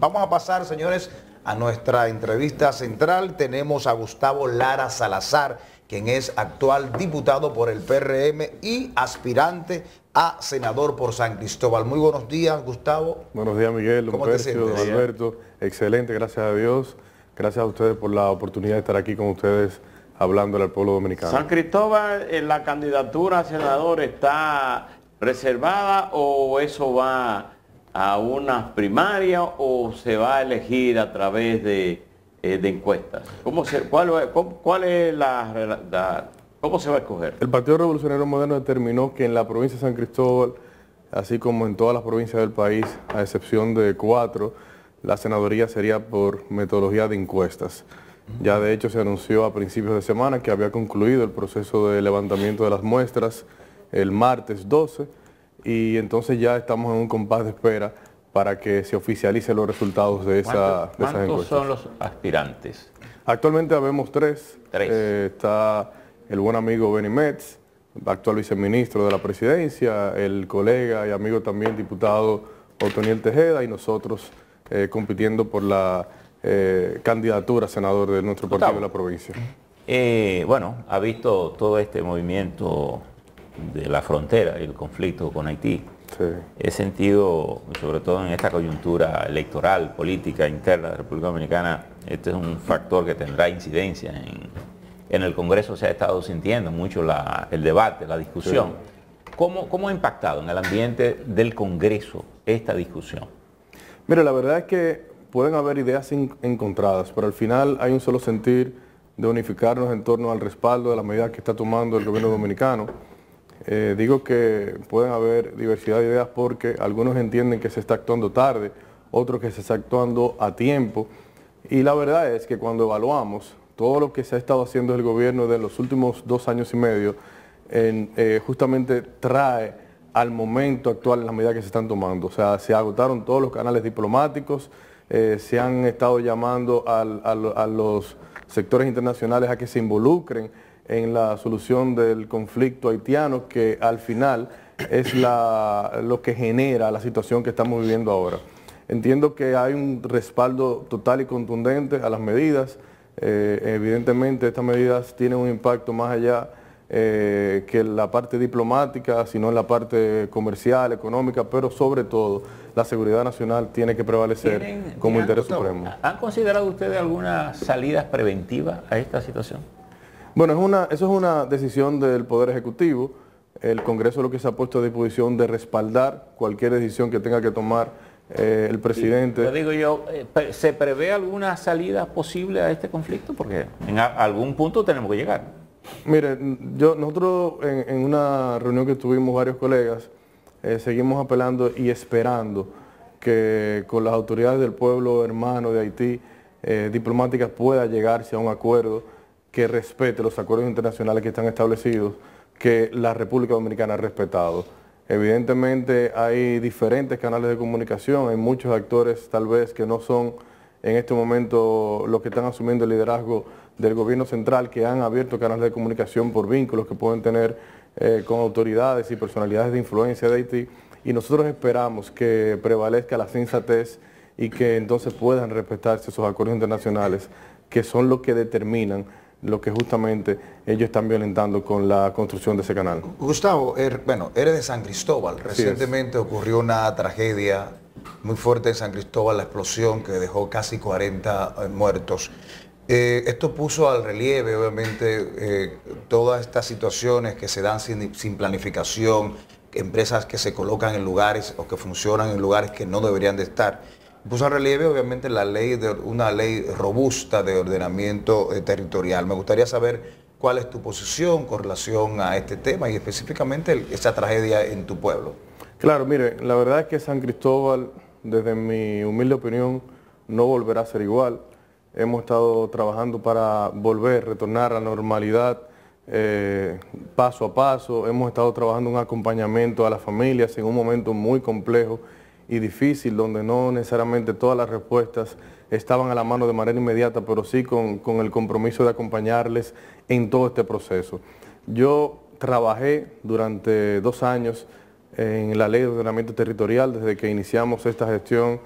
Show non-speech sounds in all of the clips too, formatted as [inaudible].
Vamos a pasar, señores, a nuestra entrevista central. Tenemos a Gustavo Lara Salazar, quien es actual diputado por el PRM y aspirante a senador por San Cristóbal. Muy buenos días, Gustavo. Buenos días, Miguel, don Percio, don Alberto. Excelente, gracias a Dios. Gracias a ustedes por la oportunidad de estar aquí con ustedes hablando al pueblo dominicano. San Cristóbal, en la candidatura a senador está reservada o eso va a una primaria o se va a elegir a través de, eh, encuestas? ¿Cómo se, cuál, cuál, es la, ¿Cómo se va a escoger? El Partido Revolucionario Moderno determinó que en la provincia de San Cristóbal, así como en todas las provincias del país, a excepción de cuatro, la senadoría sería por metodología de encuestas. Ya de hecho se anunció a principios de semana que había concluido el proceso de levantamiento de las muestras el martes 12 y entonces ya estamos en un compás de espera para que se oficialicen los resultados de, esa, de esas encuestas. ¿Cuántos son los aspirantes? Actualmente habemos tres. Eh, está el buen amigo Benny Metz, actual viceministro de la presidencia, el colega y amigo también diputado Otoniel Tejeda y nosotros eh, compitiendo por la eh, candidatura a senador de nuestro partido de la provincia. bueno, ha visto todo este movimiento de la frontera y el conflicto con Haití. He sentido, sobre todo en esta coyuntura electoral, política interna de la República Dominicana, este es un factor que tendrá incidencia en, en el Congreso, se ha estado sintiendo mucho el debate, la discusión. ¿Cómo, ¿Cómo ha impactado en el ambiente del Congreso esta discusión? Mire, la verdad es que pueden haber ideas encontradas, pero al final hay un solo sentir de unificarnos en torno al respaldo de la medida que está tomando el gobierno dominicano eh, digo que pueden haber diversidad de ideas porque algunos entienden que se está actuando tarde, otros que se está actuando a tiempo. Y la verdad es que cuando evaluamos todo lo que se ha estado haciendo el gobierno de los últimos dos años y medio, eh, justamente trae al momento actual las medidas que se están tomando. O sea, se agotaron todos los canales diplomáticos, eh, se han estado llamando a los sectores internacionales a que se involucren en la solución del conflicto haitiano, que al final es lo que genera la situación que estamos viviendo ahora. Entiendo que hay un respaldo total y contundente a las medidas. Eh, evidentemente estas medidas tienen un impacto más allá eh, que la parte diplomática, sino en la parte comercial, económica, pero sobre todo la seguridad nacional tiene que prevalecer como interés supremo. ¿Han considerado ustedes algunas salidas preventivas a esta situación? Bueno, es una, eso es una decisión del Poder Ejecutivo. El Congreso lo que se ha puesto a disposición de respaldar cualquier decisión que tenga que tomar eh, el presidente. Lo digo yo, eh, ¿se prevé alguna salida posible a este conflicto? Porque en algún punto tenemos que llegar. Mire, yo, nosotros en, una reunión que tuvimos varios colegas, eh, seguimos apelando y esperando que con las autoridades del pueblo hermano de Haití diplomáticas pueda llegarse a un acuerdo que respete los acuerdos internacionales que están establecidos, que la República Dominicana ha respetado. Evidentemente hay diferentes canales de comunicación, hay muchos actores tal vez que no son en este momento los que están asumiendo el liderazgo del gobierno central, que han abierto canales de comunicación por vínculos que pueden tener eh, con autoridades y personalidades de influencia de Haití. Y nosotros esperamos que prevalezca la sensatez y que entonces puedan respetarse esos acuerdos internacionales, que son los que determinan lo que justamente ellos están violentando con la construcción de ese canal. Gustavo, er, bueno, eres de San Cristóbal. Recientemente ocurrió una tragedia muy fuerte en San Cristóbal, la explosión que dejó casi 40 eh, muertos. Eh, esto puso al relieve, obviamente, eh, todas estas situaciones que se dan sin, sin planificación, empresas que se colocan en lugares o que funcionan en lugares que no deberían de estar puso a relieve obviamente la ley de una ley robusta de ordenamiento eh, territorial. Me gustaría saber cuál es tu posición con relación a este tema y específicamente esa tragedia en tu pueblo. Claro, mire, la verdad es que San Cristóbal, desde mi humilde opinión, no volverá a ser igual. Hemos estado trabajando para volver, retornar a la normalidad eh, paso a paso. Hemos estado trabajando un acompañamiento a las familias en un momento muy complejo y difícil, donde no necesariamente todas las respuestas estaban a la mano de manera inmediata, pero sí con, el compromiso de acompañarles en todo este proceso. Yo trabajé durante dos años en la ley de ordenamiento territorial, desde que iniciamos esta gestión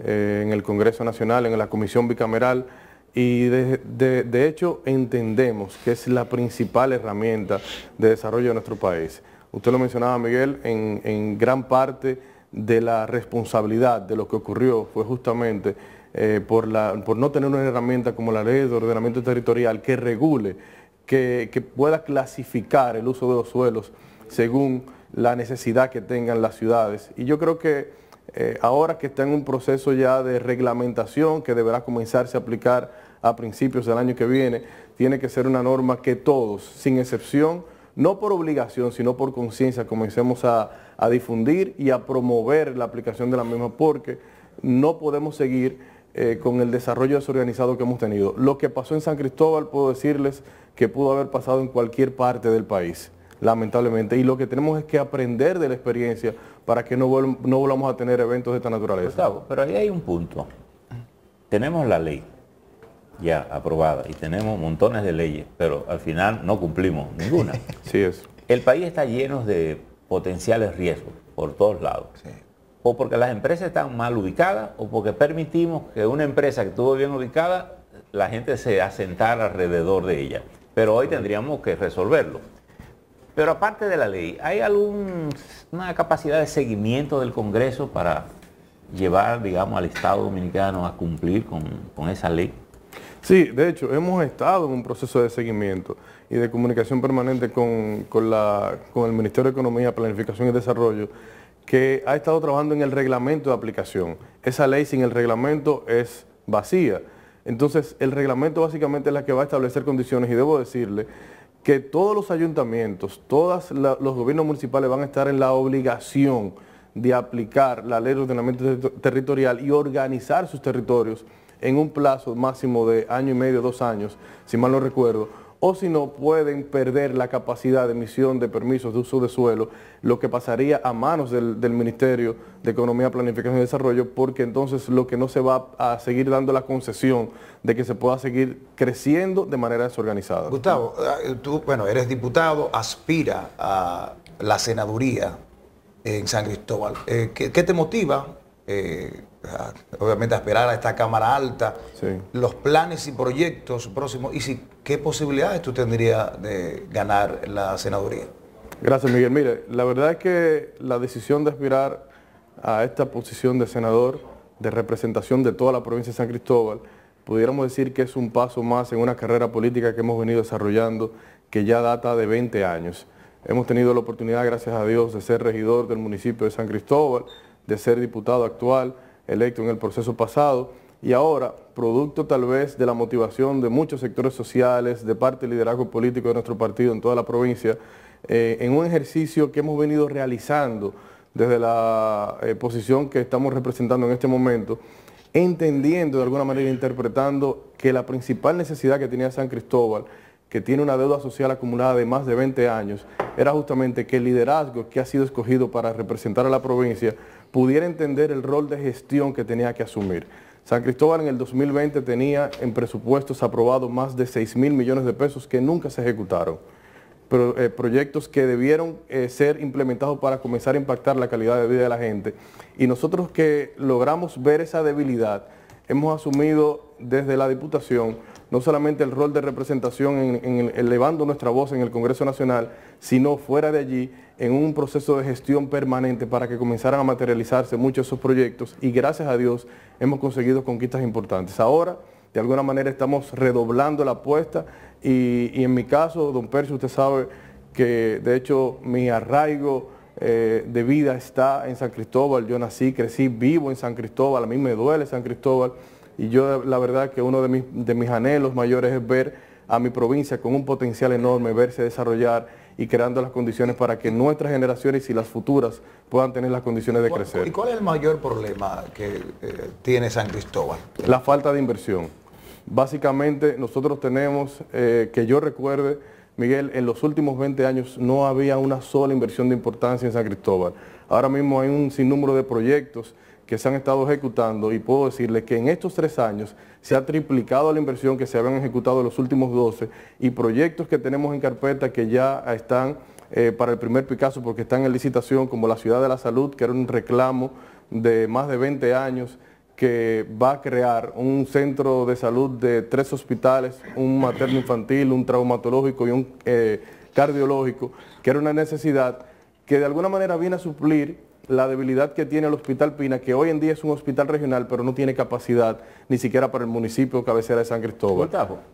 eh, en el Congreso Nacional, en la Comisión Bicameral, y de, hecho entendemos que es la principal herramienta de desarrollo de nuestro país. Usted lo mencionaba, Miguel, en, gran parte de la responsabilidad de lo que ocurrió fue justamente eh, por, por no tener una herramienta como la ley de ordenamiento territorial que regule, que, que pueda clasificar el uso de los suelos según la necesidad que tengan las ciudades. Y yo creo que eh, ahora que está en un proceso ya de reglamentación que deberá comenzarse a aplicar a principios del año que viene, tiene que ser una norma que todos, sin excepción, no por obligación, sino por conciencia, comencemos a, difundir y a promover la aplicación de la misma, porque no podemos seguir eh, con el desarrollo desorganizado que hemos tenido. Lo que pasó en San Cristóbal, puedo decirles que pudo haber pasado en cualquier parte del país lamentablemente. Y lo que tenemos es que aprender de la experiencia para que no, no volvamos a tener eventos de esta naturaleza. Gustavo, pero ahí hay un punto. Tenemos la ley ya aprobada y tenemos montones de leyes, pero al final no cumplimos ninguna. [laughs] sí es. El país está lleno de potenciales riesgos por todos lados. O porque las empresas están mal ubicadas o porque permitimos que una empresa que estuvo bien ubicada, la gente se asentara alrededor de ella. Pero hoy tendríamos que resolverlo. Pero aparte de la ley, ¿hay alguna capacidad de seguimiento del Congreso para llevar, digamos, al Estado Dominicano a cumplir con, esa ley? Sí, de hecho, hemos estado en un proceso de seguimiento y de comunicación permanente con, con el Ministerio de Economía, Planificación y Desarrollo, que ha estado trabajando en el reglamento de aplicación. Esa ley sin el reglamento es vacía. Entonces, el reglamento básicamente es la que va a establecer condiciones y debo decirle que todos los ayuntamientos, todos los gobiernos municipales van a estar en la obligación de aplicar la ley de ordenamiento territorial y organizar sus territorios en un plazo máximo de año y medio, dos años, si mal no recuerdo, o si no pueden perder la capacidad de emisión de permisos de uso de suelo, lo que pasaría a manos del, Ministerio de Economía, Planificación y Desarrollo, porque entonces lo que no se va a seguir dando la concesión de que se pueda seguir creciendo de manera desorganizada. Gustavo, eh, tú, bueno, eres diputado, aspira a la senaduría en San Cristóbal. Eh, ¿qué, te motiva? Eh, obviamente a esperar a esta Cámara Alta, los planes y proyectos próximos y si, qué posibilidades tú tendrías de ganar la senaduría. Gracias Miguel. Mire, la verdad es que la decisión de aspirar a esta posición de senador de representación de toda la provincia de San Cristóbal, pudiéramos decir que es un paso más en una carrera política que hemos venido desarrollando que ya data de 20 años. Hemos tenido la oportunidad, gracias a Dios, de ser regidor del municipio de San Cristóbal, de ser diputado actual, electo en el proceso pasado. Y ahora, producto tal vez de la motivación de muchos sectores sociales, de parte del liderazgo político de nuestro partido en toda la provincia, eh, en un ejercicio que hemos venido realizando desde la eh, posición que estamos representando en este momento, entendiendo de alguna manera, interpretando que la principal necesidad que tenía San Cristóbal, que tiene una deuda social acumulada de más de 20 años, era justamente que el liderazgo que ha sido escogido para representar a la provincia pudiera entender el rol de gestión que tenía que asumir. San Cristóbal en el 2020 tenía en presupuestos aprobados más de 6 mil millones de pesos que nunca se ejecutaron. Eh, proyectos que debieron eh, ser implementados para comenzar a impactar la calidad de vida de la gente. Y nosotros que logramos ver esa debilidad, hemos asumido desde la Diputación no solamente el rol de representación en, elevando nuestra voz en el Congreso Nacional, sino fuera de allí en un proceso de gestión permanente para que comenzaran a materializarse muchos de esos proyectos y gracias a Dios hemos conseguido conquistas importantes. Ahora, de alguna manera, estamos redoblando la apuesta y, en mi caso, don Percio, usted sabe que de hecho mi arraigo eh, de vida está en San Cristóbal, yo nací, crecí vivo en San Cristóbal, a mí me duele San Cristóbal y yo la verdad que uno de mis, de mis anhelos mayores es ver a mi provincia con un potencial enorme, verse desarrollar y creando las condiciones para que nuestras generaciones y las futuras puedan tener las condiciones de crecer. ¿Y cuál es el mayor problema que eh, tiene San Cristóbal? La falta de inversión. Básicamente nosotros tenemos, eh, que yo recuerde, Miguel, en los últimos 20 años no había una sola inversión de importancia en San Cristóbal. Ahora mismo hay un sinnúmero de proyectos que se han estado ejecutando y puedo decirle que en estos tres años se ha triplicado la inversión que se habían ejecutado en los últimos 12 y proyectos que tenemos en carpeta que ya están eh, para el primer Picasso porque están en licitación como la Ciudad de la Salud, que era un reclamo de más de 20 años que va a crear un centro de salud de tres hospitales, un materno infantil, un traumatológico y un eh, cardiológico, que era una necesidad que de alguna manera viene a suplir la debilidad que tiene el Hospital Pina, que hoy en día es un hospital regional, pero no tiene capacidad ni siquiera para el municipio cabecera de San Cristóbal.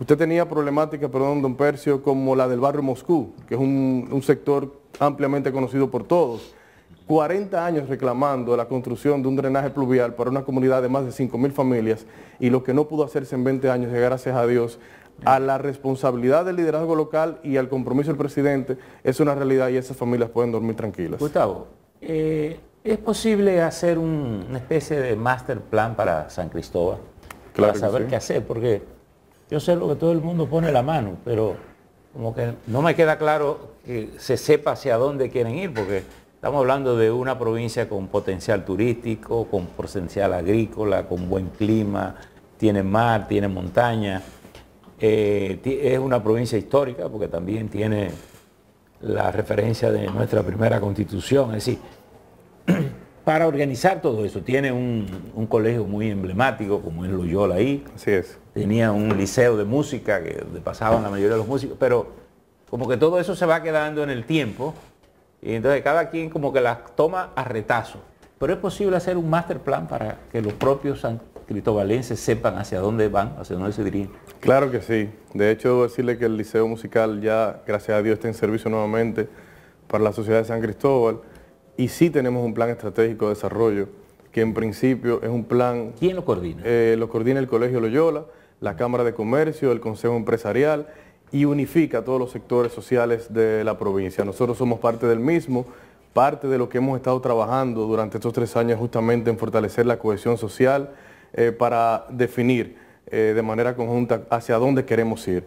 Usted tenía problemáticas, perdón, don Percio, como la del barrio Moscú, que es un, un sector ampliamente conocido por todos 40 años reclamando la construcción de un drenaje pluvial para una comunidad de más de 5.000 familias y lo que no pudo hacerse en 20 años, gracias a Dios, a la responsabilidad del liderazgo local y al compromiso del presidente, es una realidad y esas familias pueden dormir tranquilas. Gustavo, eh, ¿es posible hacer una especie de master plan para San Cristóbal? para saber qué hacer, porque yo sé lo que todo el mundo pone la mano, pero como que no me queda claro que se sepa hacia dónde quieren ir, porque Estamos hablando de una provincia con potencial turístico, con potencial agrícola, con buen clima, tiene mar, tiene montaña. Eh, es una provincia histórica porque también tiene la referencia de nuestra primera constitución. Es decir, [clears throat] para organizar todo eso, tiene un, colegio muy emblemático como es Loyola ahí. Así es. Tenía un liceo de música que pasaban la mayoría de los músicos, pero como que todo eso se va quedando en el tiempo y entonces cada quien como que las toma a retazo. Pero es posible hacer un master plan para que los propios san cristobalenses sepan hacia dónde van, hacia dónde se dirigen. Claro que sí. De hecho, debo decirle que el Liceo Musical ya, gracias a Dios, está en servicio nuevamente para la sociedad de San Cristóbal. Y sí tenemos un plan estratégico de desarrollo, que en principio es un plan... ¿Quién lo coordina? Eh, lo coordina el Colegio Loyola, la Cámara de Comercio, el Consejo Empresarial y unifica a todos los sectores sociales de la provincia. Nosotros somos parte del mismo, parte de lo que hemos estado trabajando durante estos tres años justamente en fortalecer la cohesión social eh, para definir eh, de manera conjunta hacia dónde queremos ir.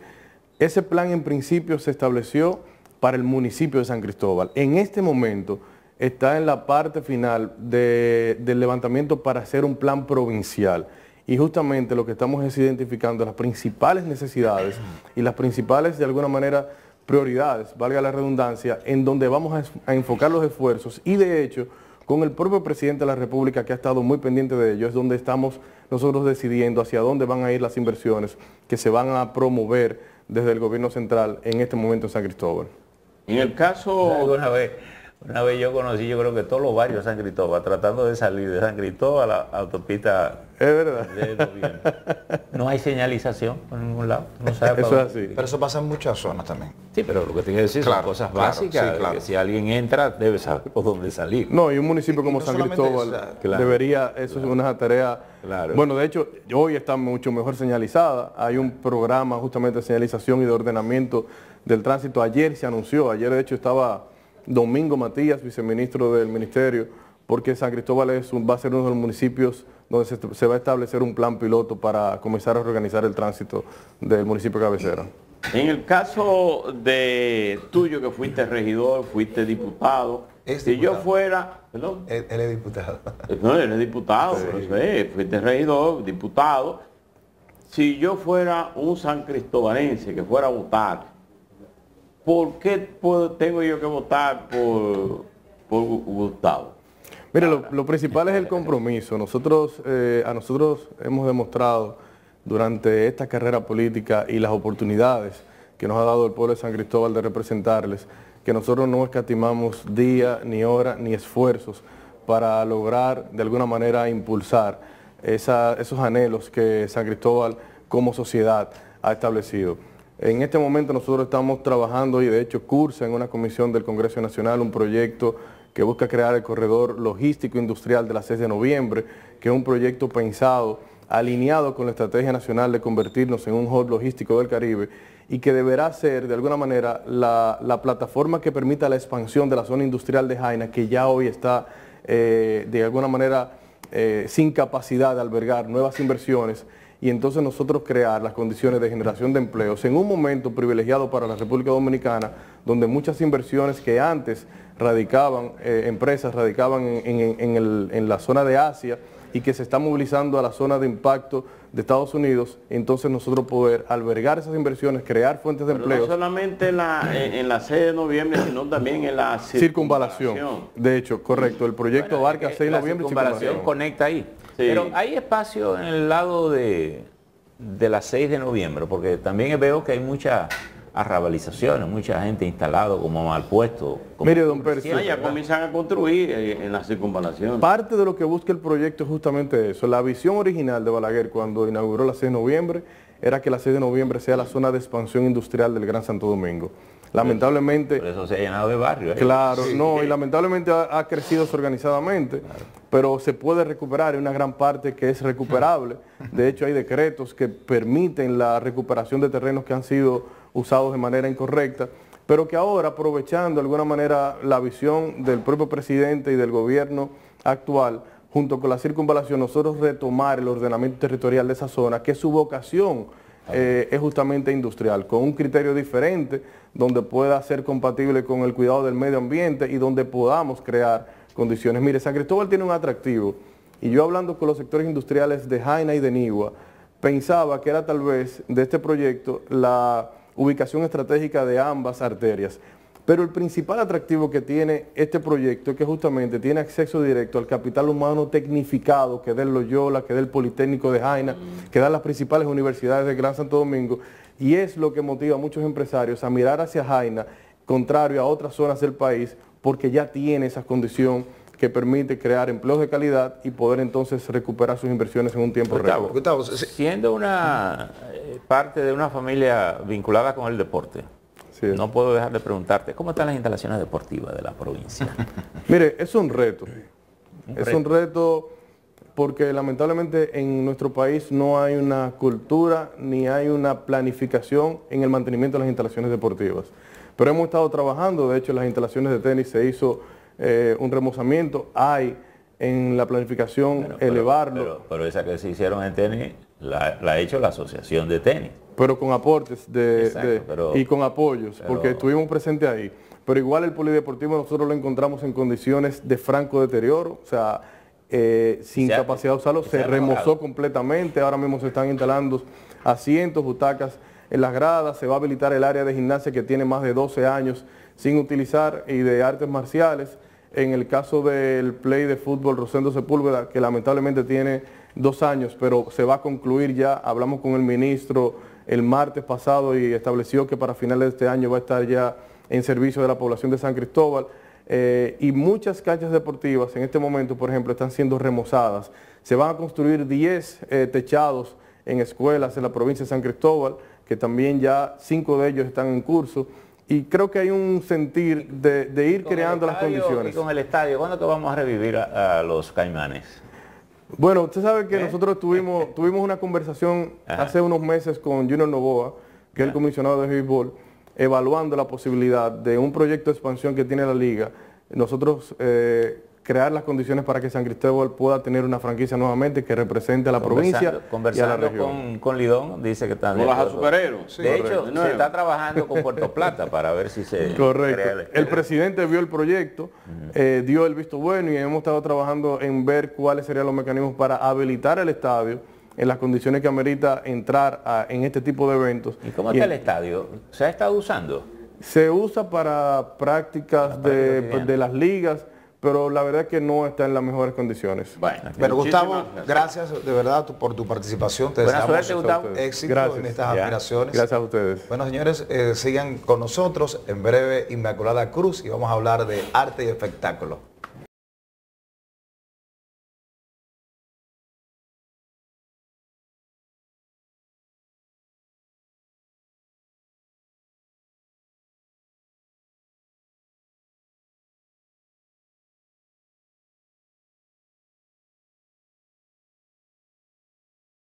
Ese plan en principio se estableció para el municipio de San Cristóbal. En este momento está en la parte final del levantamiento para hacer un plan provincial. Y justamente lo que estamos es identificando las principales necesidades y las principales, de alguna manera, prioridades, valga la redundancia, en donde vamos a, enfocar los esfuerzos. Y de hecho, con el propio presidente de la República, que ha estado muy pendiente de ello, es donde estamos nosotros decidiendo hacia dónde van a ir las inversiones que se van a promover desde el gobierno central en este momento en San Cristóbal. En el caso... Una vez, yo conocí, yo creo que todos los barrios de San Cristóbal, tratando de salir de San Cristóbal a la autopista. Es verdad. No hay señalización por ningún lado. eso es así. Pero eso pasa en muchas zonas también. Sí, pero lo que tiene que decir son cosas básicas. que si alguien entra, debe saber por dónde salir. No, y un municipio como San Cristóbal debería, eso es una tarea. Bueno, de hecho, hoy está mucho mejor señalizada. Hay un programa justamente de señalización y de ordenamiento del tránsito. Ayer se anunció, ayer de hecho estaba Domingo Matías, viceministro del Ministerio, porque San Cristóbal es va a ser uno de los municipios donde se, va a establecer un plan piloto para comenzar a organizar el tránsito del municipio de cabecera. En el caso de tuyo que fuiste regidor, fuiste diputado, si yo fuera... Perdón. Él, es diputado. No, él es diputado, fuiste regidor, diputado. Si yo fuera un san cristobalense que fuera a votar ¿por qué tengo yo que votar por, Gustavo? Mire, lo, principal es el compromiso. Nosotros, eh, a nosotros hemos demostrado durante esta carrera política y las oportunidades que nos ha dado el pueblo de San Cristóbal de representarles, que nosotros no escatimamos día, ni hora, ni esfuerzos para lograr de alguna manera impulsar esos anhelos que San Cristóbal como sociedad ha establecido. En este momento nosotros estamos trabajando y de hecho cursa en una comisión del Congreso Nacional un proyecto que busca crear el corredor logístico industrial de la 6 de noviembre, que es un proyecto pensado, alineado con la estrategia nacional de convertirnos en un hub logístico del Caribe y que deberá ser de alguna manera la, plataforma que permita la expansión de la zona industrial de Jaina, que ya hoy está eh, de alguna manera eh, sin capacidad de albergar nuevas inversiones y entonces nosotros crear las condiciones de generación de empleos en un momento privilegiado para la República Dominicana, donde muchas inversiones que antes radicaban, eh, empresas radicaban en, la zona de Asia y que se está movilizando a la zona de impacto de Estados Unidos, entonces nosotros poder albergar esas inversiones, crear fuentes de empleo. No solamente en la, en, la sede de noviembre, sino también en la [clears throat] circunvalación. De hecho, correcto, el proyecto abarca 6 de noviembre y circunvalación conecta ahí. Pero hay espacio en el lado de, de las 6 de noviembre, porque también veo que hay mucha arrabalizaciones, mucha gente instalado como mal puesto. Mire, don Pérez. ya comienzan a construir eh, en la circunvalación. Parte de lo que busca el proyecto es justamente eso. La visión original de Balaguer cuando inauguró la 6 de noviembre era que la 6 de noviembre sea la zona de expansión industrial del Gran Santo Domingo. Lamentablemente... Por eso se ha llenado de barrios. ¿eh? Claro, no, y lamentablemente ha, crecido desorganizadamente, pero se puede recuperar, hay una gran parte que es recuperable. De hecho, hay decretos que permiten la recuperación de terrenos que han sido usados de manera incorrecta, pero que ahora, aprovechando de alguna manera la visión del propio presidente y del gobierno actual, junto con la circunvalación, nosotros retomar el ordenamiento territorial de esa zona, que su vocación eh, es justamente industrial, con un criterio diferente, donde pueda ser compatible con el cuidado del medio ambiente y donde podamos crear condiciones. Mire, San Cristóbal tiene un atractivo, y yo hablando con los sectores industriales de Jaina y de Nigua, pensaba que era tal vez de este proyecto la ubicación estratégica de ambas arterias. Pero el principal atractivo que tiene este proyecto es que justamente tiene acceso directo al capital humano tecnificado que da el Loyola, que da el Politécnico de Jaina, que da las principales universidades de Gran Santo Domingo, y es lo que motiva a muchos empresarios a mirar hacia Jaina, contrario a otras zonas del país, porque ya tiene esa condición que permite crear empleos de calidad y poder entonces recuperar sus inversiones en un tiempo real. Siendo una eh, parte de una familia vinculada con el deporte, no puedo dejar de preguntarte, ¿cómo están las instalaciones deportivas de la provincia? [laughs] Mire, es un reto. es un reto porque lamentablemente en nuestro país no hay una cultura ni hay una planificación en el mantenimiento de las instalaciones deportivas. Pero hemos estado trabajando, de hecho las instalaciones de tenis se hizo eh, un remozamiento, hay en la planificación elevarlo. Pero, esa que se hicieron en tenis la, ha hecho la Asociación de Tenis. Pero con aportes de, y con apoyos, porque estuvimos presentes ahí. Pero igual el polideportivo nosotros lo encontramos en condiciones de franco deterioro, o sea, eh, sin capacidad de usarlo, se, remozó completamente, ahora mismo se están instalando asientos, butacas en las gradas, se va a habilitar el área de gimnasia que tiene más de 12 años sin utilizar y de artes marciales en el caso del play de fútbol Rosendo Sepúlveda, que lamentablemente tiene dos años, pero se va a concluir ya, hablamos con el ministro el martes pasado y estableció que para finales de este año va a estar ya en servicio de la población de San Cristóbal. Eh, y muchas canchas deportivas en este momento, por ejemplo, están siendo remozadas. Se van a construir 10 eh, techados en escuelas en la provincia de San Cristóbal, que también ya cinco de ellos están en curso y creo que hay un sentir de, ir creando las condiciones. Y con el estadio, ¿cuándo que vamos a revivir a, los caimanes? Bueno, usted sabe que ¿Eh? nosotros tuvimos, [laughs] tuvimos una conversación hace unos meses con Junior Novoa, que es el comisionado de béisbol, evaluando la posibilidad de un proyecto de expansión que tiene la liga. Nosotros eh, crear las condiciones para que San Cristóbal pueda tener una franquicia nuevamente que represente a la provincia y a la región. Con, con Lidón dice que están... Con los azucareros. de hecho, se está trabajando con Puerto Plata para ver si se... [laughs] Correcto. El, presidente vio el proyecto, eh, dio el visto bueno y hemos estado trabajando en ver cuáles serían los mecanismos para habilitar el estadio en las condiciones que amerita entrar en este tipo de eventos. ¿Y cómo está el estadio? ¿Se ha estado usando? Se usa para prácticas de, de las ligas, pero la verdad es que no está en las mejores condiciones. Bueno, pero Gustavo, gracias. de verdad por tu participación. Te suerte, Gustavo. éxito en estas aspiraciones. Gracias a ustedes. Bueno, señores, eh, sigan con nosotros. En breve, Inmaculada Cruz y vamos a hablar de arte y espectáculo.